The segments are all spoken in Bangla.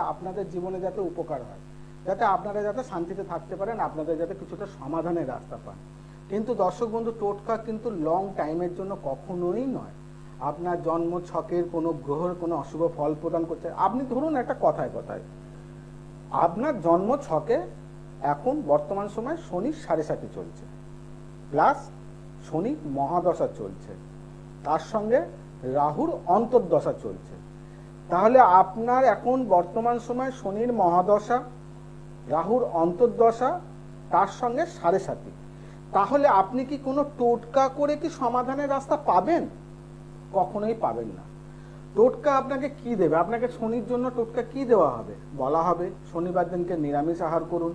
আপনাদের জীবনে যাতে উপকার হয়। যাতে আপনারা যাতে শান্তিতে থাকতে পারেন, আপনাদের যাতে কিছুটা সমাধানের রাস্তা পান। কিন্তু দর্শক বন্ধু, টোটকা কিন্তু লং টাইমের জন্য কখনোই নয়। আপনার জন্ম, ছকের কোনো গ্রহের কোনো অশুভ ফল প্রদান করছে। আপনি ধরুন একটা কথায় কথায়, আপনার জন্ম, ছকে এখন বর্তমান সময় শনি সাড়ে সাথে চলছে। প্লাস শনি মহাদশা চলছে। তার সঙ্গে রাহুর অন্তর্দশা চলছে। তাহলে আপনার এখন বর্তমান সময় শনির মহাদশা, রাহুর অন্তর্দশা, তার সঙ্গে সাড়ে সাথী তাহলে আপনি কি কোনো টোটকা করে কি সমাধানের রাস্তা পাবেন? কখনোই পাবেন না। টোটকা আপনাকে কি দেবে? আপনাকে শনির জন্য টোটকা কি দেওয়া হবে? বলা হবে, শনিবার দিনকে নিরামিষ আহার করুন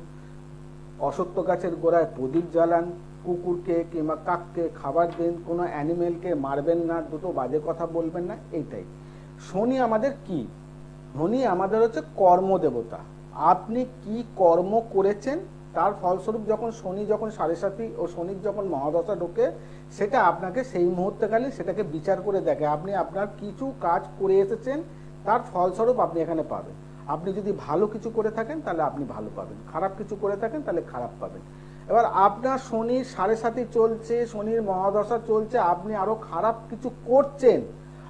অসত্য গাছের গোড়ায় প্রদীপ জ্বালান, কুকুরকে কিংবা কাককে খাবার দিন, কোনো অ্যানিমেলকে মারবেন না, দুটো বাজে কথা বলবেন না, এইটাই। শনি আমাদের কি? শনি আমাদের হচ্ছে কর্মদেবতা। আপনি কি কর্ম করেছেন? তার ফলস্বরূপ যখন শনি যখন সাড়ে সাথী ও শনির যখন মহাদশা ঢোকে, সেটা আপনাকে সেই মুহূর্তকালে সেটাকে বিচার করে দেখে। আপনি আপনার কিছু কাজ করে এসেছেন, তার ফলস্বরূপ আপনি এখানে পাবেন। আপনি যদি ভালো কিছু করে থাকেন, তাহলে আপনি ভালো পাবেন। খারাপ কিছু করে থাকেন, তাহলে খারাপ পাবেন। এবার আপনার শনির সাড়ে সাথে চলছে, শনির মহাদশা চলছে, আপনি আরও খারাপ কিছু করছেন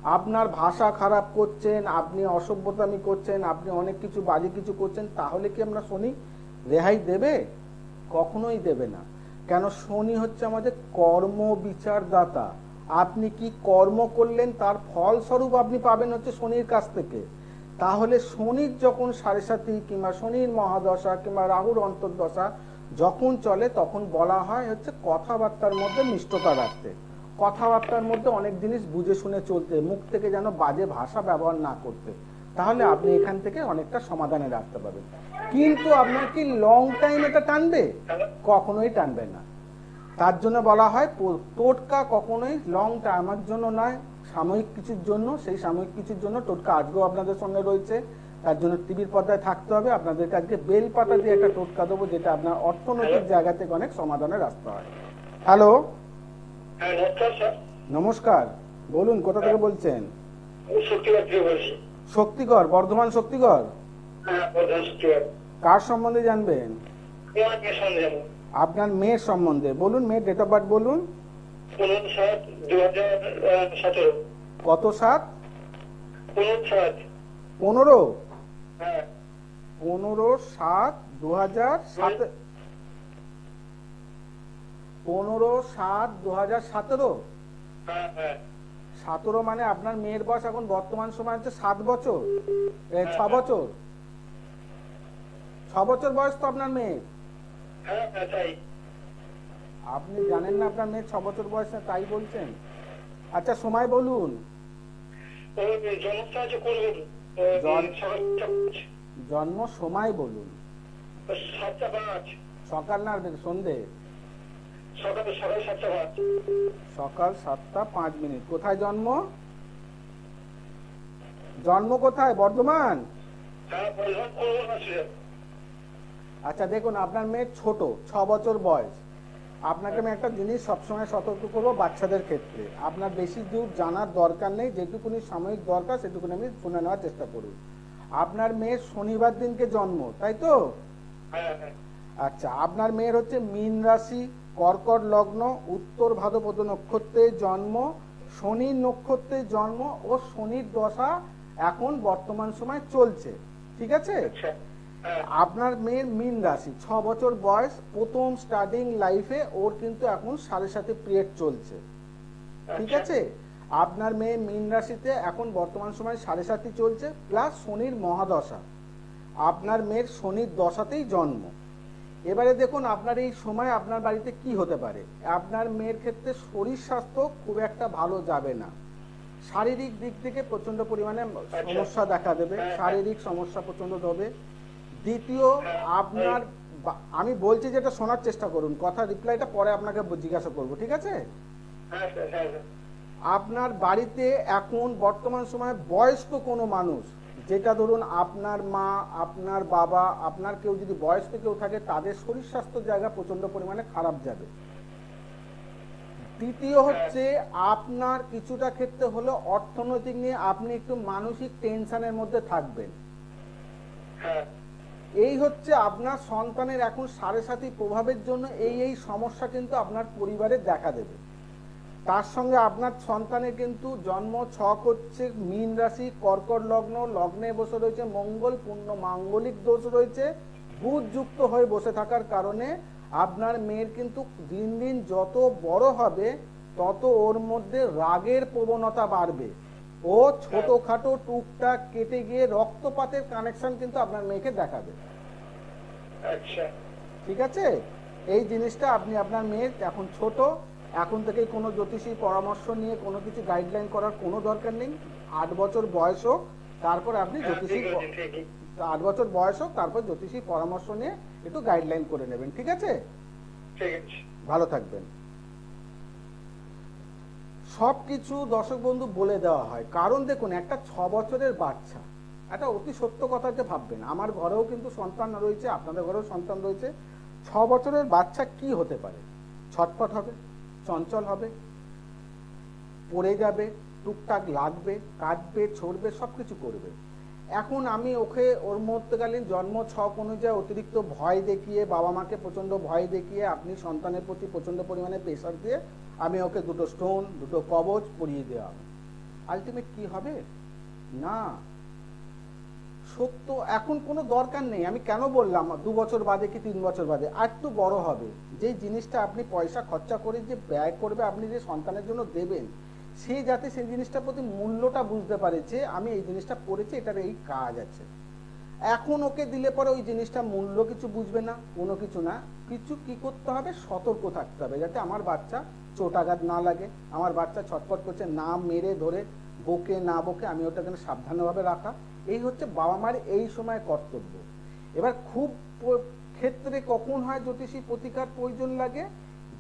আপনার ভাষা খারাপ করছেন, আপনি অসভ্যতামি করছেন, আপনি অনেক কিছু বাজে কিছু করছেন, তাহলে কি আমরা শনি রেহাই দেবে? কখনোই দেবে না। কেন? শনি হচ্ছে আমাদের কর্ম বিচারদাতা। আপনি কি কর্ম করলেন, তার ফলস্বরূপ আপনি পাবেন হচ্ছে শনির কাছ থেকে। তাহলে শনির যখন সাড়ে সাথী কিংবা শনির মহাদশা কিংবা রাহুর অন্তর্দশা যখন চলে, তখন বলা হয় হচ্ছে কথাবার্তার মধ্যে মিষ্টতা রাখতে। কথাবার্তার মধ্যে অনেক জিনিস বুঝে শুনে চলতে, মুখ থেকে যেন বাজে ভাষা ব্যবহার না করতে, তাহলে আপনি এখান থেকে অনেকটা সমাধানে রাখতে পারবেন। কিন্তু আপনার কি লং টাইম এটা টানবে? কখনোই টানবে না। তার জন্য বলা হয় টোটকা কখনোই লং টাইমের জন্য নয়, সাময়িক কিছুর জন্য। সেই সাময়িক কিছুর জন্য টোটকা আজকেও আপনাদের সঙ্গে রয়েছে। তার জন্য টিভির পর্দায় থাকতে হবে। আপনাদেরকে আজকে বেল পাতা দিয়ে একটা টোটকা দেবো, যেটা আপনার অর্থনৈতিক জায়গা থেকে অনেক সমাধানের রাস্তা হয়। হ্যালো হ্যাঁ নমস্কার বলুন কোথা থেকে বলছেন? আমি শক্তিবার থেকে বলছি। শক্তিগড় বর্ধমান শক্তিগড়? হ্যাঁ প্রধান শক্তিবার কার সম্বন্ধে জানবেন? আপনার মেয়ের সম্বন্ধে। বলুন মেয়ের ডেট অফ বার্থ বলুন। কত সাত? পনেরো সাত। পনেরো? হ্যাঁ। পনেরো সাত দু হাজার সাত পনেরো সাত দু হাজার সতেরো। হ্যাঁ হ্যাঁ সতেরো মানে আপনার মেয়ের বয়স এখন বর্তমান সময় হচ্ছে সাত বছর। ছ বছর। ছ বছর বয়স তো আপনার মেয়ে হ্যাঁ হ্যাঁ আপনি জানেন না আপনার মেয়ে ছ বছর বয়সে তাই বলছেন? আচ্ছা সময় বলুন। জন্ম সময় বলুন। সকাল না সন্ধে সকাল সকাল সাতটা পাঁচ। সকাল সাতটা পাঁচ মিনিট। কোথায় জন্ম? জন্ম কোথায়? বর্ধমান? হ্যাঁ আচ্ছা দেখুন আপনার মেয়ে ছোট ছ বছর বয়স। আপনাকে আমি একটা জিনিস সবসময় সতর্ক করব বাচ্চাদের ক্ষেত্রে। আপনার বেশি দূর জানার দরকার নেই যেটুকুনি সাময়িক দরকার সেটুকুনি আমি শুনে নেওয়ার চেষ্টা করুন আপনার মেয়ের শনিবার দিনকে জন্ম তাই তো? হ্যাঁ হ্যাঁ। আচ্ছা আপনার মেয়ের হচ্ছে মীন রাশি কর্কট লগ্ন উত্তর ভাদ্রপদ নক্ষত্রে জন্ম শনির নক্ষত্রে জন্ম ও শনির দশা এখন বর্তমান সময় চলছে। ঠিক আছে? আচ্ছা হ্যাঁ। আপনার মেয়ের মীন রাশি ছ বছর বয়স প্রথম স্টার্টিং লাইফে ওর কিন্তু এখন সাড়ে সাথে পিরিয়ড চলছে। ঠিক আছে? আপনার মেয়ে মীন রাশিতে এখন বর্তমান সময় সাড়ে সাতই চলছে প্লাস শনির মহাদশা। আপনার মেয়ের শনির দশাতেই জন্ম। এবারে দেখুন আপনার এই সময় আপনার বাড়িতে কি হতে পারে। আপনার মেয়ের ক্ষেত্রে শরীর স্বাস্থ্য খুব একটা ভালো যাবে না। শারীরিক দিক থেকে প্রচণ্ড পরিমাণে সমস্যা দেখা দেবে শারীরিক সমস্যা প্রচণ্ড হবে। দ্বিতীয় আপনার আমি বলছি যেটা শোনার চেষ্টা করুন কথা রিপ্লাইটা পরে আপনাকে জিজ্ঞাসা করব ঠিক আছে? হ্যাঁ হ্যাঁ আপনার বাড়িতে এখন বর্তমান সময়ে বয়স্ক কোনো মানুষ যেটা ধরুন আপনার মা আপনার বাবা আপনার কেউ যদি বয়স্ক কেউ থাকে তাদের শরীর স্বাস্থ্য জায়গা প্রচণ্ড পরিমাণে খারাপ যাবে। তৃতীয় হচ্ছে আপনার কিছুটা ক্ষেত্রে হলো অর্থনৈতিক নিয়ে আপনি একটু মানসিক টেনশনের মধ্যে থাকবেন। হ্যাঁ। এই হচ্ছে আপনার সন্তানের এখন সাড়ে সাথী প্রভাবের জন্য এই এই সমস্যা কিন্তু আপনার পরিবারে দেখা দেবে। তার সঙ্গে আপনার সন্তানের কিন্তু জন্ম ছক হচ্ছে মীন রাশি কর্কট লগ্ন লগ্নে বসে রয়েছে মঙ্গল পূর্ণ মাঙ্গলিক দোষ রয়েছে। বুধ যুক্ত হয়ে বসে থাকার কারণে আপনার মেয়ের কিন্তু দিন দিন যত বড় হবে তত ওর মধ্যে রাগের প্রবণতা বাড়বে। ও ছোটখাটো টুকটাক কেটে গিয়ে রক্তপাতের কানেকশন কিন্তু আপনার মেয়েকে দেখাবে। আচ্ছা। ঠিক আছে? এই জিনিসটা আপনি আপনার মেয়ের এখন ছোট এখন থেকেই কোনো জ্যোতিষী পরামর্শ নিয়ে কোনো কিছু গাইডলাইন করার কোনো দরকার নেই। আট বছর বয়স হোক তারপর আপনি হ্যাঁ, জ্যোতিষী আট বছর বয়স হোক তারপর জ্যোতিষী পরামর্শ নিয়ে একটু গাইডলাইন করে নেবেন ঠিক আছে? ভালো থাকবেন। সব কিছু দর্শক বন্ধু বলে দেওয়া হয়। কারণ দেখুন একটা ছ বছরের বাচ্চা একটা অতি সত্য কথা যে ভাববেন আমার ঘরেও কিন্তু সন্তান রয়েছে আপনাদের ঘরেও সন্তান রয়েছে। ছ বছরের বাচ্চা কি হতে পারে? ছটপট হবে। চঞ্চল হবে। পড়ে যাবে, টুকটাক লাগবে, কাটবে, ছড়বে সব কিছু করবে। এখন আমি ওকে ওর মধ্যকালীন জন্ম ছক অনুযায়ী অতিরিক্ত ভয় দেখিয়ে, বাবা মাকে প্রচণ্ড ভয় দেখিয়ে, আপনি সন্তানের প্রতি প্রচণ্ড পরিমাণে প্রেশার দিয়ে আমি ওকে দুটো স্টোন দুটো কবচ পরিয়ে দেওয়া হবে আলটিমেট কি হবে? না। সত্য এখন কোনো দরকার নেই। আমি কেন বললাম? দু বছর বাদে কি তিন বছর বাদে? আর একটু বড় হবে। যে জিনিসটা আপনি পয়সা খরচা করে যে ব্যয় করবে, আপনি যে সন্তানের জন্য দেবেন, সে যাতে সেই জিনিসটার প্রতি মূল্যটা বুঝতে পারে যে আমি এই জিনিসটা করেছি, এটার এই কাজ আছে। এখন ওকে দিলে পরে ওই জিনিসটা মূল্য কিছু বুঝবে না, কোনো কিছু না। কিছু কি করতে হবে? সতর্ক থাকতে হবে, যাতে আমার বাচ্চা চোটাঘাত না লাগে, আমার বাচ্চা ছটপট করছে, না মেরে ধরে বকে না বকে আমি ওটাকে সাবধানভাবে রাখা। এই হচ্ছে বাবা মার এই সময় কর্তব্য। এবার খুব ক্ষেত্রে কখন হয় জ্যোতিষী প্রতিকার প্রয়োজন লাগে?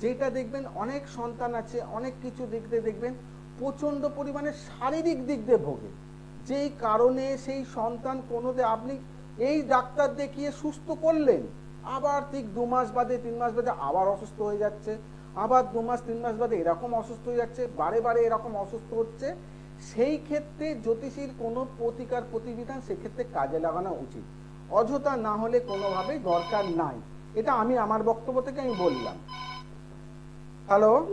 যেটা দেখবেন অনেক সন্তান আছে, অনেক কিছু দেখতে দেখবেন প্রচণ্ড পরিমাণে শারীরিক দিক দিয়ে ভোগে। যেই কারণে সেই সন্তান কোনোতে আপনি এই ডাক্তার দেখিয়ে সুস্থ করলেন, আবার ঠিক দু মাস বাদে, তিন মাস বাদে আবার অসুস্থ হয়ে যাচ্ছে, আবার দু মাস, তিন মাস বাদে এরকম অসুস্থ হয়ে যাচ্ছে, বারে বারে এরকম অসুস্থ হচ্ছে সেই ক্ষেত্রে জ্যোতিষীর কোনো প্রতিকার প্রতিবিধান সেক্ষেত্রে কাজে লাগানো উচিত। অযথা না হলে কোনোভাবেই দরকার নাই। এটা আমি আমার বক্তব্য থেকে আমি বললাম। হ্যালো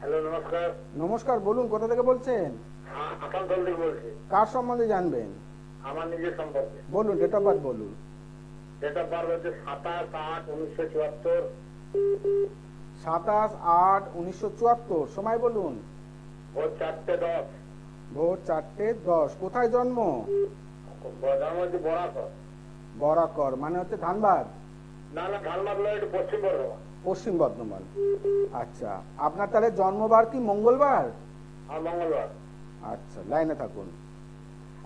হ্যালো নমস্কার। নমস্কার বলুন কোথা থেকে বলছেন? কার সম্বন্ধে জানবেন? আমার নিজের সম্পর্কে। বলুন ডেট অফ বার্থ বলুন। ডেট অফ বার্থ হচ্ছে সাতাশ আট উনিশশো চুয়াত্তর। সাতাশ আট উনিশশো চুয়াত্তর। সময় বলুন। ভোর চারটে দশ। ভোর চারটে দশ। কোথায় জন্ম? বরাকর। মানে হচ্ছে ধানবাদ? পশ্চিম বর্ধমান। আচ্ছা আপনার তাহলে জন্মবার কি মঙ্গলবার? মঙ্গলবার। আচ্ছা লাইনে থাকুন।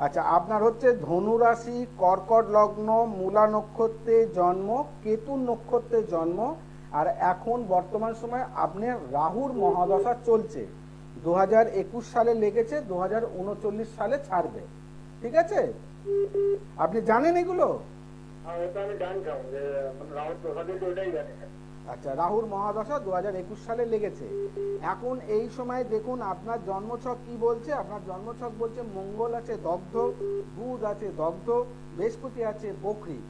আচ্ছা আপনার হচ্ছে ধনু রাশি কর্কট লগ্ন মূলা নক্ষত্রে জন্ম কেতু নক্ষত্রে জন্ম আর এখন বর্তমান সময় আপনার রাহুর মহাদশা চলছে। দু হাজার একুশ সালে লেগেছে দু হাজার উনচল্লিশ সালে ছাড়বে। ঠিক আছে? আপনি জানেন এগুলো? আর ওটা আমি জানতাম যে মানে আচ্ছা রাহুর মহাদশা দু হাজার একুশ সালে লেগেছে। এখন এই সময় দেখুন আপনার জন্মছক কি বলছে? আপনার জন্মছক বলছে মঙ্গল আছে দগ্ধ বুধ আছে দগ্ধ বৃহস্পতি আছে বকরি।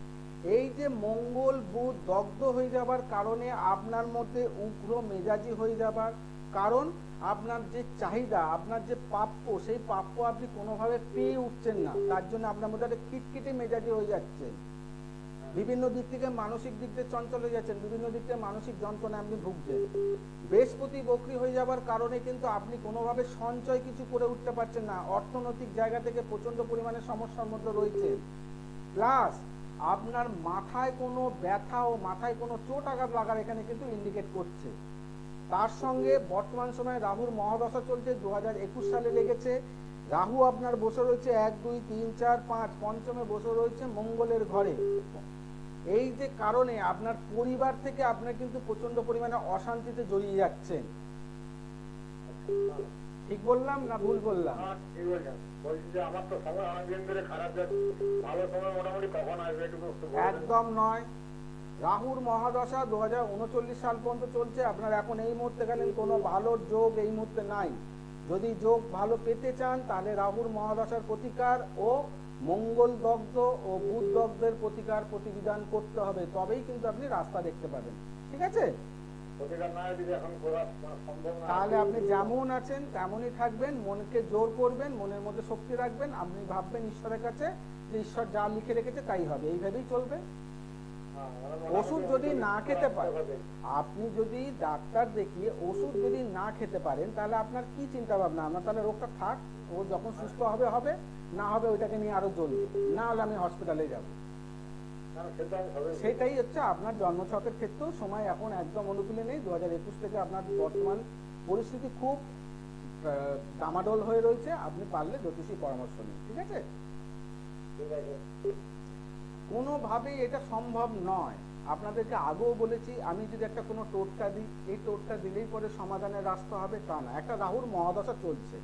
এই যে মঙ্গল বুধ দগ্ধ হয়ে যাবার কারণে আপনার মধ্যে উগ্র মেজাজি হয়ে যাবার কারণ আপনার যে চাহিদা, আপনার যে প্রাপ্য, সেই প্রাপ্য আপনি কোনোভাবে পেয়ে উঠছেন না, তার জন্য আপনার মধ্যে একটা খিটখিটে মেজাজি হয়ে যাচ্ছেন বিভিন্ন দিক থেকে মানসিক দিক দিয়ে চঞ্চল হয়ে যাচ্ছেন, বিভিন্ন দিক থেকে মানসিক যন্ত্রণায় আপনি ভুগছেন। বৃহস্পতি বকরি হয়ে যাবার কারণে কিন্তু আপনি কোনোভাবে সঞ্চয় কিছু করে উঠতে পারছেন না, অর্থনৈতিক জায়গা থেকে প্রচণ্ড পরিমাণে সমস্যার মধ্যে রয়েছে প্লাস, আপনার মাথায় কোনো ব্যথা ও মাথায় কোনো চোট আঘাত লাগার এখানে কিন্তু ইন্ডিকেট করছে। তার সঙ্গে বর্তমান সময়ে রাহুর মহাদশা চলছে দু সালে লেগেছে। রাহু আপনার বসে রয়েছে এক দুই তিন চার পাঁচ পঞ্চমে বসে রয়েছে মঙ্গলের ঘরে। এই যে কারণে আপনার পরিবার থেকে আপনার কিন্তু প্রচণ্ড পরিমাণে অশান্তিতে জড়িয়ে যাচ্ছেন ঠিক বললাম না ভুল বললাম? হ্যাঁ। একদম নয়। রাহুর মহাদশা দুহাজার উনচল্লিশ সাল পর্যন্ত চলছে। আপনার এখন এই মুহূর্তে গেলেন কোনো ভালো যোগ এই মুহূর্তে নাই। যদি যোগ ভালো পেতে চান তাহলে রাহুর মহাদশার প্রতিকার ও মঙ্গল দগ্ধ ও বুধ দগ্ধের প্রতিকার প্রতিবিধান করতে হবে। তবেই কিন্তু আপনি রাস্তা দেখতে পাবেন। ঠিক আছে? তাহলে আপনি যেমন আছেন তেমনই থাকবেন মনকে জোর করবেন মনের মধ্যে শক্তি রাখবেন। আপনি ভাববেন ঈশ্বরের কাছে যে ঈশ্বর যা লিখে রেখেছে তাই হবে। এইভাবেই চলবে। ওষুধ যদি না খেতে পারেন আপনি যদি ডাক্তার দেখিয়ে ওষুধ যদি না খেতে পারেন তাহলে আপনার কি চিন্তা ভাবনা আপনার তাহলে রোগটা থাক ও যখন সুস্থ হবে হবে না হবে ওইটাকে নিয়ে আরও জ্বলবে না হলে আমি হসপিটালে যাব। সেটাই হচ্ছে আপনার জন্মছকের ক্ষেত্রেও সময় এখন একদম অনুকূলে নেই। দু হাজার একুশ থেকে আপনার বর্তমান পরিস্থিতি খুব আহ, ডামাডোল হয়ে রয়েছে। আপনি পারলে জ্যোতিষী পরামর্শ নিন ঠিক আছে? ঠিক আছে। কোনোভাবেই এটা সম্ভব নয়। আপনাদেরকে আগেও বলেছি, আমি যদি একটা কোনো টোটকা দিই, এই টোটকা দিলেই পরে সমাধানের রাস্তা হবে তা না। একটা রাহুর মহাদশা চলছে।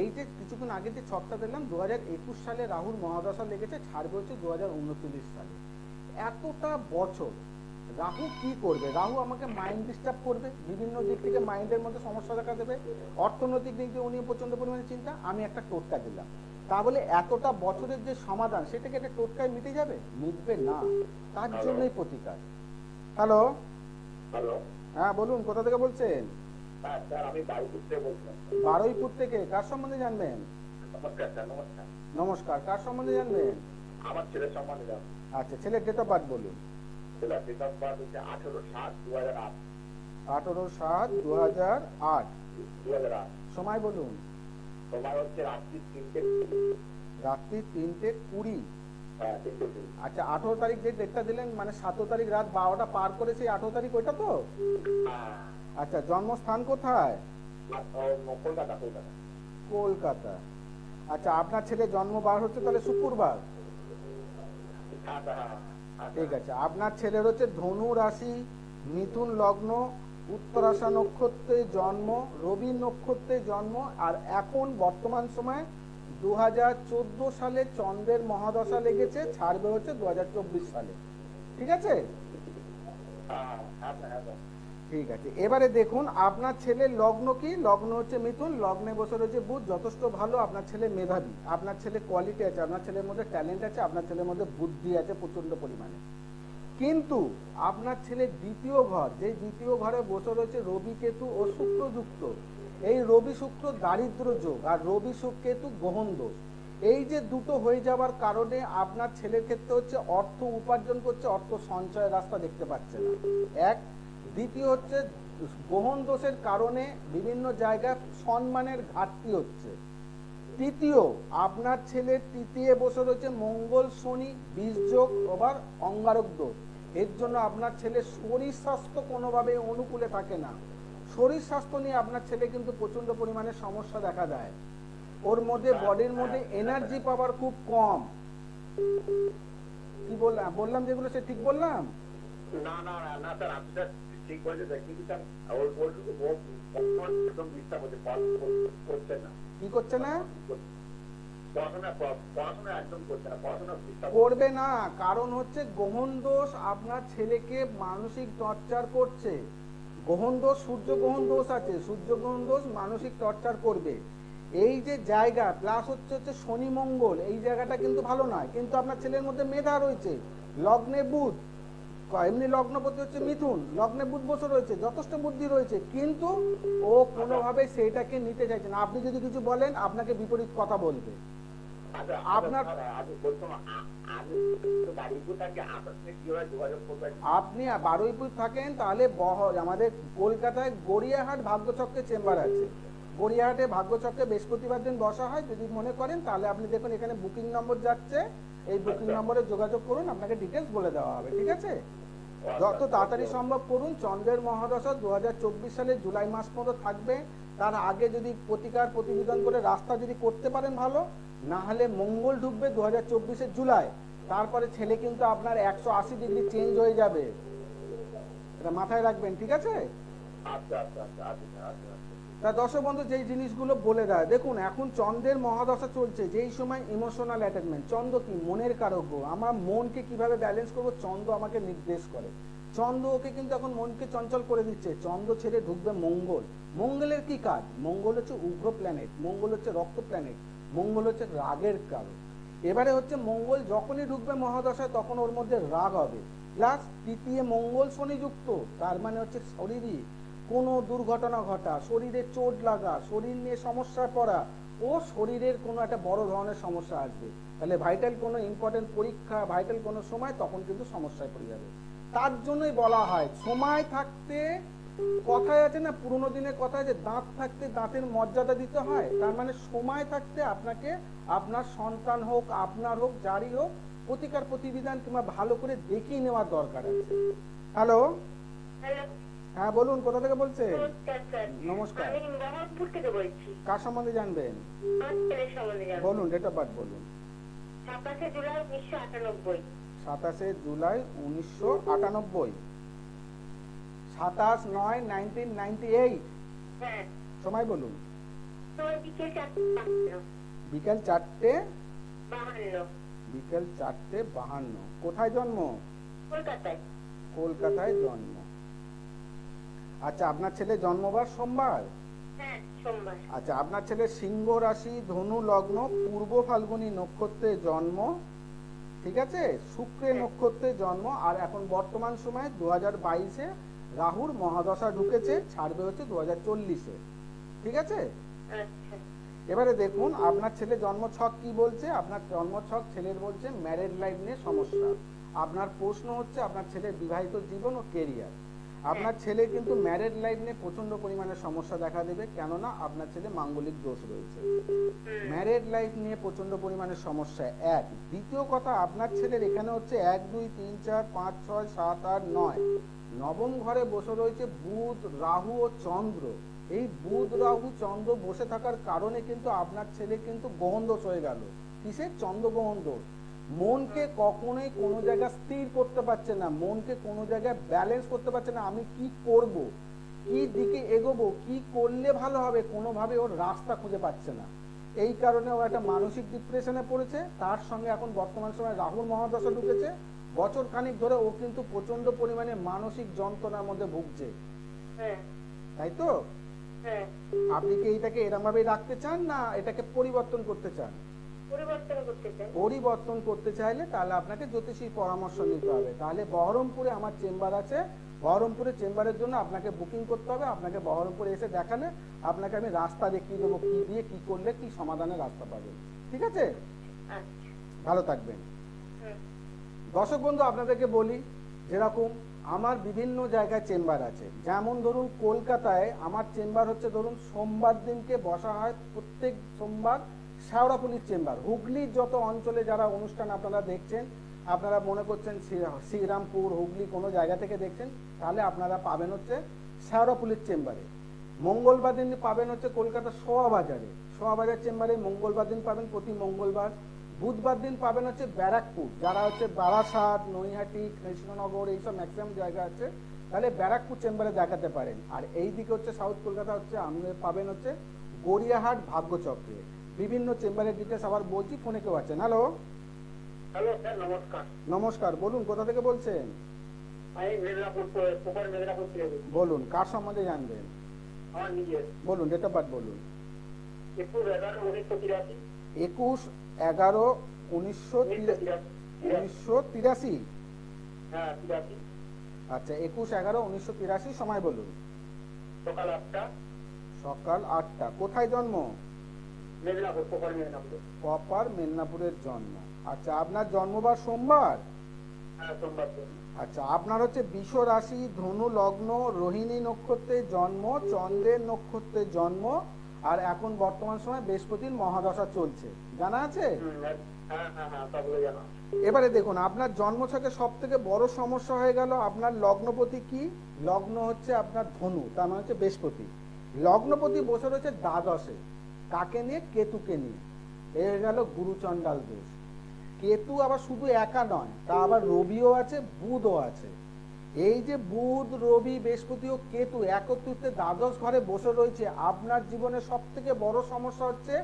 এই যে কিছুক্ষণ আগে যে ছকটা দিলাম দু হাজার একুশ সালে রাহুর মহাদশা লেগেছে ছাড়বে হচ্ছে দু হাজার উনচল্লিশ সালে। এতটা বছর রাহু কি করবে? রাহু আমাকে মাইন্ড ডিস্টার্ব করবে, বিভিন্ন দিক থেকে মাইন্ডের মধ্যে সমস্যা দেখা দেবে। অর্থনৈতিক দিক দিয়ে উনি প্রচণ্ড পরিমাণে চিন্তা, আমি একটা টোটকা দিলাম। তা বলে এতটা বছরের যে সমাধান সেটাকে একটা টোটকায় মিটে যাবে? মিটবে না। তার জন্যই প্রতিকার। হ্যালো? হ্যালো। হ্যাঁ বলুন কোথা থেকে বলছেন? হ্যাঁ বারুইপুর থেকে কার সম্বন্ধে জানবেন? নমস্কার কার সম্বন্ধে জানবেন? আমার ছেলের সম্বন্ধে আচ্ছা ছেলের ডেট অফ বার্থ বলুন। ছেলের ডেট অফ বার্থ হচ্ছে আঠেরো সাত দু হাজার আট। আঠেরো সাত দু হাজার আট। সময় বলুন। তোমার হচ্ছে রাত্রি তিনটে রাত্রি তিনটে কুড়ি? হ্যাঁ। আচ্ছা আঠেরো তারিখ যে ডেটটা দিলেন মানে সতেরো তারিখ রাত বারোটা পার করে সেই আঠেরো তারিখ ওইটা তো? হ্যাঁ। আচ্ছা জন্মস্থান কোথায়? কলকাতা আচ্ছা আপনার ছেলে জন্মবার হচ্ছে তাহলে শুক্রবার? হ্যাঁ ঠিক আছে আপনার ছেলের হচ্ছে ধনু রাশি মিথুন লগ্ন উত্তরাশা নক্ষত্রে জন্ম রবি নক্ষত্রে জন্ম আর এখন বর্তমান সময়ে দু হাজার চোদ্দ সালে চন্দ্রের মহাদশা লেগেছে, ছাড়বে হচ্ছে দু হাজার চব্বিশ সালে। ঠিক আছে? ঠিক আছে। এবারে দেখুন, আপনার ছেলের লগ্ন কি? লগ্ন হচ্ছে মিথুন, লগ্নে বসে রয়েছে বুধ, যথেষ্ট ভালো। আপনার ছেলে মেধাবী। আপনার ছেলে কোয়ালিটি আছে, আপনার ছেলের মধ্যে ট্যালেন্ট আছে, আপনার ছেলের মধ্যে বুদ্ধি আছে প্রচণ্ড পরিমাণে। কিন্তু আপনার ছেলের দ্বিতীয় ঘর যে দ্বিতীয় ঘরে বসে রয়েছে রবি কেতু ও শুক্রযুক্ত। এই রবি শুক্র দারিদ্র যোগ আর রবি শুক্র কেতু গ্রহণ দোষ। এই যে দুটো হয়ে যাওয়ার কারণে আপনার ছেলের ক্ষেত্রে হচ্ছে অর্থ উপার্জন করছে, অর্থ সঞ্চয়ের রাস্তা দেখতে পাচ্ছে না। এক, দ্বিতীয় হচ্ছে গ্রহণ দোষের কারণে বিভিন্ন জায়গায় সম্মানের ঘাটতি হচ্ছে। তৃতীয়, আপনার ছেলের তৃতীয় বছর হচ্ছে মঙ্গল, শনি বীজযোগ আবার অঙ্গারক দোষ। এর জন্য আপনার ছেলে শরীর স্বাস্থ্য কোনোভাবে অনুকূলে থাকে না। শরীর স্বাস্থ্য নিয়ে আপনার ছেলে কিন্তু প্রচণ্ড পরিমাণে সমস্যা দেখা দেয়। ওর মধ্যে বডির মধ্যে এনার্জি পাওয়ার খুব কম। কি বললাম? বললাম যেগুলো সে ঠিক বললাম? না না না না স্যার আপনি ঠিক বলেছেন কিন্তু স্যার ওর একদম করছে না। কি করছে না? করবে না, কারণ হচ্ছে গ্রহণ দোষ আপনার ছেলেকে মানসিক টর্চার করছে। গ্রহণ দোষ, সূর্য গ্রহণ দোষ আছে, সূর্য গ্রহণ দোষ মানসিক টর্চার করবে। এই যে জায়গা, প্লাস হচ্ছে হচ্ছে শনি মঙ্গল, এই জায়গাটা কিন্তু ভালো নয়, কিন্তু আপনার ছেলের মধ্যে মেধা রয়েছে। লগ্নে বুধ, এমনি লগ্নপতি হচ্ছে মিথুন, লগ্নে বুধ বসে রয়েছে, যথেষ্ট বুদ্ধি রয়েছে, কিন্তু ও কোনোভাবে সেইটাকে নিতে চাইছে না। আপনি যদি কিছু বলেন, আপনাকে বিপরীত কথা বলবে। আপনার- আপনার আমি বলতাম আ- আমি তো বাড়িতে থাকি আপনার সাথে কীভাবে যোগাযোগ করব আপনি বারুইপুর থাকেন তাহলে আমাদের কলকাতায় গড়িয়াহাট ভাগ্যচক্রে চেম্বার আছে। গড়িয়াহাটে ভাগ্যচক্রে বৃহস্পতিবার দিন বসা হয় যদি মনে করেন তাহলে আপনি দেখুন এখানে বুকিং নম্বর যাচ্ছে। এই বুকিং আচ্ছা। নম্বরে যোগাযোগ করুন আপনাকে ডিটেলস বলে দেওয়া হবে ঠিক আছে? যত তাড়াতাড়ি সম্ভব করুন চন্দ্রের মহাদশা দু সালে জুলাই মাস মতো থাকবে। তার আগে যদি প্রতিকার প্রতিবেদন করে রাস্তা যদি করতে পারেন ভালো না হলে মঙ্গল ঢুকবে দু হাজার জুলাই। তারপরে ছেলে কিন্তু আপনার একশো আশি ডিগ্রি চেঞ্জ হয়ে যাবে। এটা মাথায় রাখবেন ঠিক আছে? আচ্ছা আচ্ছা আচ্ছা তা দর্শক বন্ধু যেই জিনিসগুলো বলে দেয় দেখুন এখন চন্দ্রের মহাদশা চলছে যেই সময় ইমোশনাল অ্যাটাচমেন্ট চন্দ্র কি মনের কারক। আমার মনকে কীভাবে ব্যালেন্স করব? চন্দ্র আমাকে নির্দেশ করে। চন্দ্র ওকে কিন্তু এখন মনকে চঞ্চল করে দিচ্ছে। চন্দ্র ছেড়ে ঢুকবে মঙ্গল। মঙ্গলের কি কাজ? মঙ্গল হচ্ছে উগ্র প্ল্যানেট মঙ্গল হচ্ছে রক্ত প্ল্যানেট মঙ্গল হচ্ছে রাগের কারক। এবারে হচ্ছে মঙ্গল যখনই ঢুকবে মহাদশায় তখন ওর মধ্যে রাগ হবে। প্লাস তৃতীয় মঙ্গল শনিযুক্ত, তার মানে হচ্ছে শরীরই। কোনো দুর্ঘটনা ঘটা, শরীরে চোট লাগা, শরীর নিয়ে সমস্যায় পড়া, ও শরীরের কোনো একটা বড় ধরনের সমস্যা আসবে। তাহলে ভাইটাল কোনো ইম্পর্টেন্ট পরীক্ষা ভাইটাল কোনো সময় তখন কিন্তু সমস্যায় পড়ে যাবে। তার জন্যই বলা হয় সময় থাকতে কথায় আছে না পুরোনো দিনের কথায় যে দাঁত থাকতে দাঁতের মর্যাদা দিতে হয় তার মানে সময় থাকতে আপনাকে আপনার সন্তান হোক আপনার হোক যারই হোক প্রতিকার প্রতিবিধান কিংবা ভালো করে দেখিয়ে নেওয়ার দরকার আছে। হ্যালো হ্যাঁ বলুন কোথা থেকে বলছেন? নমস্কার বলছি। কার সম্বন্ধে জানবেন? বলুন ডেট অফ বার্থ বলুন। সাতাশে জুলাই উনিশশো আটানব্বই। সাতাশে জুলাই উনিশশো আটানব্বই। সাতাশ নয় নাইনটিন নাইনটি এইট সময় বলুন। বিকেল চারটে বিকেল চারটে বাহান্ন। কোথায় জন্ম? কলকাতায় জন্ম। আচ্ছা আপনার ছেলে জন্মবার সোমবার? হ্যাঁ সোমবার। আচ্ছা আপনার ছেলে সিংহ রাশি ধনু লগ্ন পূর্ব ফাল্গুনী নক্ষত্রে জন্ম? ঠিক আছে? শুক্রে নক্ষত্রে জন্ম আর এখন বর্তমান সময়ে দু হাজার বাইশে রাহুর মহাদশা ঢুকেছে ছাড়বে হচ্ছে দু হাজার চল্লিশে। ঠিক আছে? আচ্ছা। এবারে দেখুন আপনার ছেলে জন্ম ছক কি বলছে? আপনার জন্ম ছক ছেলের বলছে ম্যারেড লাইফ নিয়ে সমস্যা। আপনার প্রশ্ন হচ্ছে আপনার ছেলের বিবাহিত জীবন ও কেরিয়ার আপনার ছেলে কিন্তু ম্যারেড লাইফ নিয়ে প্রচণ্ড পরিমাণে সমস্যা দেখা দেবে কেননা আপনার ছেলে মাঙ্গলিক দোষ রয়েছে। ম্যারেড লাইফ নিয়ে প্রচণ্ড পরিমাণে সমস্যা এক। দ্বিতীয় কথা আপনার ছেলের এখানে হচ্ছে এক দুই তিন চার পাঁচ ছয় সাত আট নয়। নবম ঘরে বসে রয়েছে বুধ রাহু ও চন্দ্র। এই বুধ রাহু চন্দ্র বসে থাকার কারণে কিন্তু আপনার ছেলে কিন্তু গ্রহণ দোষ হয়ে গেল। কিসের চন্দ্র গ্রহণ দোষ? মনকে কখনোই কোনো জায়গায় স্থির করতে পারছে না মনকে কোনো জায়গায় ব্যালেন্স করতে পারছে না আমি কি করব? কি দিকে এগোবো? কি করলে ভালো হবে? কোনোভাবে ওর রাস্তা খুঁজে পাচ্ছে না। এই কারণে ও একটা মানসিক ডিপ্রেশনে পড়েছে তার সঙ্গে এখন বর্তমান সময়ে রাহুল মহাদশা ঢুকেছে। বছর খানিক ধরে ও কিন্তু প্রচণ্ড পরিমাণে মানসিক যন্ত্রণার মধ্যে ভুগছে। হ্যাঁ। তাই তো? হ্যাঁ। আপনি কি এইটাকে এরম ভাবে রাখতে চান না এটাকে পরিবর্তন করতে চান? পরিবর্তন করতে চাইলে তাহলে আপনাকে জ্যোতিষীর পরামর্শ নিতে হবে। তাহলে বহরমপুরে আমার চেম্বার আছে। বহরমপুরে চেম্বারের জন্য আপনাকে বুকিং করতে হবে। আপনাকে বহরমপুরে এসে দেখালে আপনাকে আমি রাস্তা দেখিয়ে দেবো কি দিয়ে কি করলে কি সমাধানের রাস্তা পাবেন ঠিক আছে? আচ্ছা। ভালো থাকবেন। দর্শক বন্ধু আপনাদেরকে বলি যেরকম আমার বিভিন্ন জায়গায় চেম্বার আছে। যেমন ধরুন কলকাতায় আমার চেম্বার হচ্ছে ধরুন সোমবার দিনকে বসা হয় প্রত্যেক সোমবার শেওড়াপুলির চেম্বার। হুগলির যত অঞ্চলে যারা অনুষ্ঠান আপনারা দেখছেন, আপনারা মনে করছেন শ্রীরামপুর, হুগলি কোনো জায়গা থেকে দেখছেন, তাহলে আপনারা পাবেন হচ্ছে শেওড়াপুলির চেম্বারে। মঙ্গলবার দিন পাবেন হচ্ছে কলকাতা সোয়া বাজারে। সোয়া বাজার চেম্বারে মঙ্গলবার দিন পাবেন, প্রতি মঙ্গলবার। বুধবার দিন পাবেন হচ্ছে ব্যারাকপুর। যারা হচ্ছে বারাসাত, নৈহাটি, কৃষ্ণনগর, এইসব ম্যাক্সিমাম জায়গা আছে, তাহলে ব্যারাকপুর চেম্বারে দেখাতে পারেন। আর এই দিকে হচ্ছে সাউথ কলকাতা হচ্ছে, আপনি পাবেন হচ্ছে গড়িয়াহাট ভাগ্যচক্রে। বিভিন্ন চেম্বারের ডিটেলস আবার বলছি ফোনে কেউ আছেন? হ্যালো হ্যালো স্যার নমস্কার। নমস্কার বলুন কোথা থেকে বলছেন? আমি মেদিনীপুর সুপার মেদিনীপুর থেকে বলুন কার সম্বন্ধে জানবেন? বলুন ডেট অফ বার্থ বলুন। একুশ এগারো উনিশশো উনিশশো হ্যাঁ তিরাশি। আচ্ছা একুশ এগারো উনিশশো তিরাশি সময় বলুন। সকাল আটটা। সকাল আটটা। কোথায় জন্ম? মেদিনীপুর প্রপার মেদিনীপুরের জন্ম। আচ্ছা আপনার জন্মবার সোমবার? হ্যাঁ। আচ্ছা আপনার হচ্ছে বিষ রাশি ধনু লগ্ন রোহিণী নক্ষত্রে জন্ম চন্দ্রের নক্ষত্রে জন্ম আর এখন বর্তমান সময় বৃহস্পতির মহাদশা চলছে। জানা আছে? হ্যাঁ হ্যাঁ জানা এবারে দেখুন আপনার জন্মছকে সব থেকে বড় সমস্যা হয়ে গেল আপনার লগ্নপতি কি? লগ্ন হচ্ছে আপনার ধনু তার মানে হচ্ছে বৃহস্পতি। লগ্নপতি বসে রয়েছে দ্বাদশে। কাকে নিয়ে? কেতুকে নিয়ে। এ গেল গুরুচণ্ডাল দোষ। কেতু আবার শুধু একা নয়, তা আবার রবিও আছে, বুধও আছে। এই যে বুধ, রবি, বৃহস্পতি ও কেতু একত্রিত দ্বাদশ ঘরে বসে রয়েছে, আপনার জীবনে সব থেকে বড় সমস্যা হচ্ছে,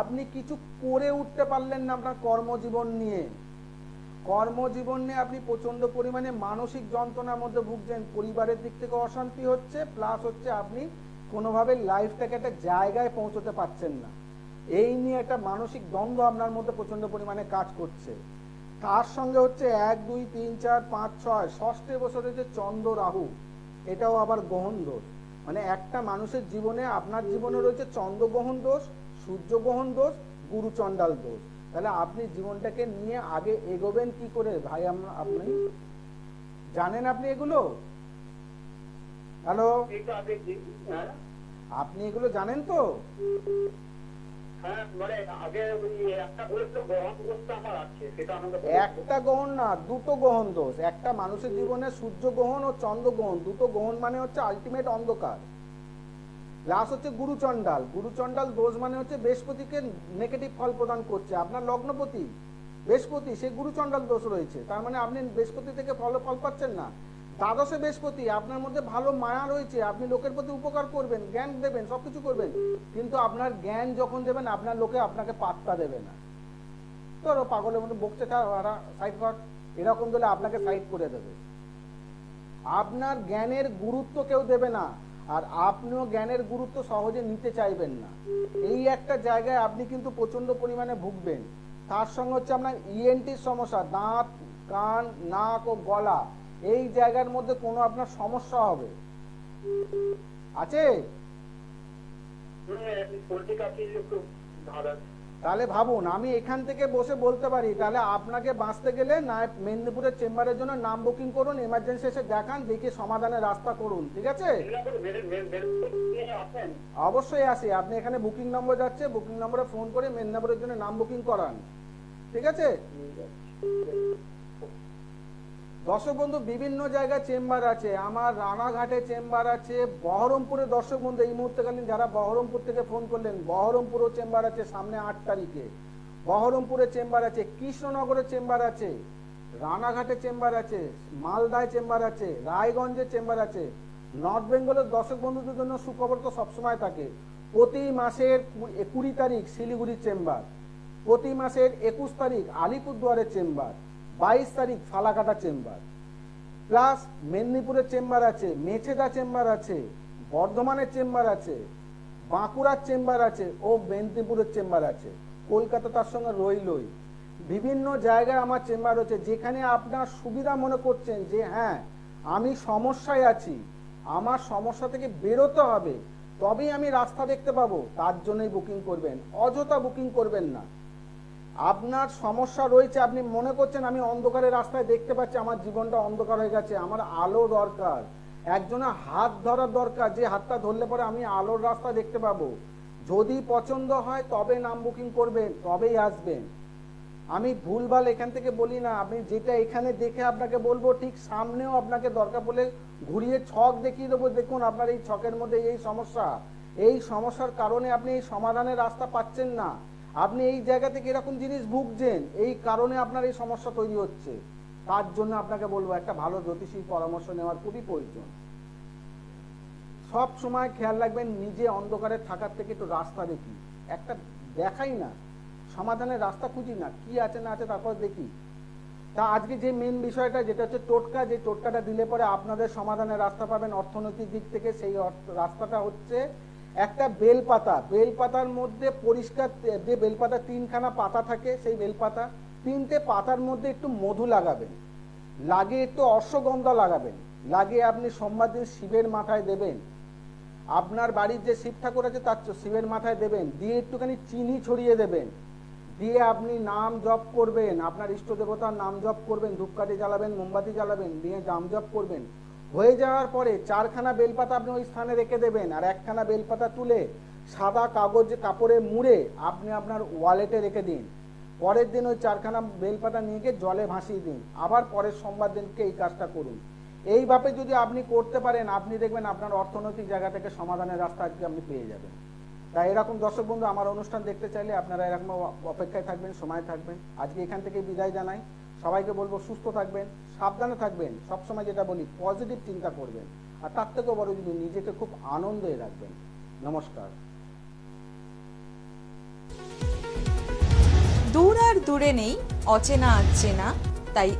আপনি কিছু করে উঠতে পারলেন না আপনার কর্মজীবন নিয়ে। কর্মজীবন নিয়ে আপনি প্রচণ্ড পরিমাণে মানসিক যন্ত্রণার মধ্যে ভুগছেন, পরিবারের দিক থেকে অশান্তি হচ্ছে প্লাস হচ্ছে আপনি কোনোভাবে লাইফটাকে একটা জায়গায় পৌঁছতে পারছেন না। এই নিয়ে একটা মানসিক দ্বন্দ্ব আপনার মধ্যে প্রচণ্ড পরিমাণে কাজ করছে। তার সঙ্গে হচ্ছে এক, দুই, তিন, চার, পাঁচ, ছয়, ষষ্ঠে বছরে যে চন্দ্র রাহু, এটাও আবার গ্রহণ দোষ। মানে একটা মানুষের জীবনে আপনার জীবনে রয়েছে চন্দ্র গ্রহণ দোষ সূর্য গ্রহণ দোষ গুরু চণ্ডাল দোষ। তাহলে আপনি জীবনটাকে নিয়ে আগে এগোবেন কি করে? ভাই আপনি জানেন আপনি এগুলো? হ্যালো? হ্যাঁ। আপনি এগুলো জানেন তো? হ্যাঁ মানে আগে ওই একটা বলেছিল গ্রহণ দোষটা আমার আছে সেটা আমাকে একটা গ্রহণ না দুটো গ্রহণ দোষ। একটা মানুষের জীবনে সূর্য গ্রহণ ও চন্দ্র গ্রহণ দুটো গ্রহণ মানে হচ্ছে আলটিমেট অন্ধকার। প্লাস হচ্ছে গুরুচণ্ডাল। গুরুচণ্ডাল দোষ মানে হচ্ছে বৃহস্পতিকে নেগেটিভ ফল প্রদান করছে। আপনার লগ্নপতি বৃহস্পতি সে গুরুচণ্ডাল দোষ রয়েছে। তার মানে আপনি বৃহস্পতি থেকে ফল ফল পাচ্ছেন না। দ্বাদশে বৃহস্পতি, আপনার মধ্যে ভালো মায়া রয়েছে, আপনি লোকের প্রতি উপকার করবেন, জ্ঞান দেবেন, সবকিছু করবেন, কিন্তু আপনার জ্ঞান যখন দেবেন, আপনার লোকে আপনাকে পাত্তা দেবে না। ধরো পাগলের মতো বকছে সাইড কর এরকম দিলে আপনাকে সাইড করে দেবে। আপনার জ্ঞানের গুরুত্ব কেউ দেবে না, আর আপনিও জ্ঞানের গুরুত্ব সহজে নিতে চাইবেন না। এই একটা জায়গায় আপনি কিন্তু প্রচণ্ড পরিমাণে ভুগবেন। তার সঙ্গে হচ্ছে আপনার ইএনটির সমস্যা, দাঁত, কান, নাক ও গলা। এই জায়গার মধ্যে কোনো আপনার সমস্যা হবে। আছে? তাহলে ভাবুন আমি এখান থেকে বসে বলতে পারি। তাহলে আপনাকে বাঁচতে গেলে না মেদিনীপুরের চেম্বারের জন্য নাম বুকিং করুন এমার্জেন্সি এসে দেখান দেখে সমাধানের রাস্তা করুন ঠিক আছে? অবশ্যই আসি। আপনি এখানে বুকিং নম্বর যাচ্ছে বুকিং নম্বরে ফোন করে মেদিনীপুরের জন্য নাম বুকিং করান ঠিক আছে। দর্শক বন্ধু, বিভিন্ন জায়গায় চেম্বার আছে, আমার রানাঘাটে চেম্বার আছে, বহরমপুরে দর্শক বন্ধু, এই মুহূর্তেকালীন যারা বহরমপুর থেকে ফোন করলেন, বহরমপুরও চেম্বার আছে সামনে আট তারিখে, বহরমপুরে চেম্বার আছে, কৃষ্ণনগরে চেম্বার আছে, রানাঘাটে চেম্বার আছে, মালদায় চেম্বার আছে, রায়গঞ্জে চেম্বার আছে, নর্থ বেঙ্গলের দর্শক বন্ধুদের জন্য সুখবর তো সবসময় থাকে, প্রতি মাসের কুড়ি তারিখ শিলিগুড়ির চেম্বার, প্রতি মাসের একুশ তারিখ আলিপুরদুয়ারের চেম্বার বাইশ তারিখ ফালাকাটা চেম্বার। প্লাস মেদিনীপুরের চেম্বার আছে মেছেদা চেম্বার আছে, বর্ধমানের চেম্বার আছে, বাঁকুড়ার চেম্বার আছে ও মেদিনীপুরের চেম্বার আছে। কলকাতা তার সঙ্গে রইলই। বিভিন্ন জায়গায় আমার চেম্বার রয়েছে, যেখানে আপনার সুবিধা মনে করছেন যে হ্যাঁ আমি সমস্যায় আছি, আমার সমস্যা থেকে বেরোতে হবে, তবেই আমি রাস্তা দেখতে পাবো। তার জন্যই বুকিং করবেন। অযথা বুকিং করবেন না। আপনার সমস্যা রয়েছে, আপনি মনে করছেন আমি অন্ধকারের রাস্তায় দেখতে পাচ্ছি, আমার জীবনটা অন্ধকার হয়ে গেছে, আমার আলো দরকার। একজনের হাত ধরার দরকার, যে হাতটা ধরলে পরে আমি আলোর রাস্তা দেখতে পাবো। যদি পছন্দ হয়, তবে নাম বুকিং করবেন, তবেই আসবেন। আমি ভুলভাল এখান থেকে বলি না, আপনি যেটা এখানে দেখে আপনাকে বলব, ঠিক সামনেও আপনাকে দরকার পড়লে ঘুরিয়ে ছক দেখিয়ে দেবো। দেখুন, আপনার এই ছকের মধ্যে এই সমস্যা। এই সমস্যার কারণে আপনি এই সমাধানের রাস্তা পাচ্ছেন না। আপনি এই জায়গা থেকে এরকম জিনিস ভুগছেন, এই কারণে আপনার এই সমস্যা তৈরি হচ্ছে। তার জন্য আপনাকে বলব, একটা ভালো জ্যোতিষীর পরামর্শ নেওয়ার খুবই প্রয়োজন। সব সময় খেয়াল রাখবেন, নিজে অন্ধকারে থাকার থেকে একটু রাস্তা দেখি। একটা দেখাই না, সমাধানের রাস্তা খুঁজি না, কি আছে না আছে তারপর দেখি। তা আজকে যে মেন বিষয়টা, যেটা হচ্ছে টোটকা, যে টোটকাটা দিলে পরে আপনাদের সমাধানের রাস্তা পাবেন অর্থনৈতিক দিক থেকে, সেই রাস্তাটা হচ্ছে একটা বেলপাতা, বেলপাতার মধ্যে পরিষ্কার যে বেলপাতা তিনখানা পাতা থাকে, সেই বেলপাতা তিনটে পাতার মধ্যে একটু মধু লাগাবেন। লাগিয়ে একটু অশ্বগন্ধা লাগাবেন। লাগিয়ে আপনি সোমবার দিন শিবের মাথায় দেবেন। আপনার বাড়ির যে শিব ঠাকুর আছে, তার শিবের মাথায় দেবেন। দিয়ে একটুখানি চিনি ছড়িয়ে দেবেন। দিয়ে আপনি নাম জপ করবেন। আপনার ইষ্ট দেবতার নাম জপ করবেন। ধূপকাঠি জ্বালাবেন, মোমবাতি জ্বালাবেন। দিয়ে নাম জপ করবেন। হয়ে যাওয়ার পরে চারখানা বেলপাতা আপনি ওই স্থানে রেখে দেবেন, আর একখানা বেলপাতা তুলে সাদা কাগজ কাপড়ে মুড়ে আপনি আপনার ওয়ালেটে রেখে দিন। পরের দিন ওই চারখানা বেলপাতা নিয়ে গিয়ে জলে ভাসিয়ে দিন। আবার পরের সোমবার দিনকে এই কাজটা করুন। এইভাবে যদি আপনি করতে পারেন, আপনি দেখবেন আপনার অর্থনৈতিক জায়গা থেকে সমাধানের রাস্তা আজকে আপনি পেয়ে যাবেন। তাই এরকম দর্শক বন্ধু, আমার অনুষ্ঠান দেখতে চাইলে আপনারা এরকম অপেক্ষায় থাকবেন, সময় থাকবেন। আজকে এখান থেকে বিদায় জানাই। সবাইকে বলব সুস্থ থাকবেন, সাবধানে থাকবেন, সবসময় যেটা বলি পজিটিভ চিন্তা করবেন। আর তার থেকেও বড় যদি নিজেকে খুব আনন্দে রাখবেন। নমস্কার। দূর আর দূরে নেই, অচেনা চেনা, তাই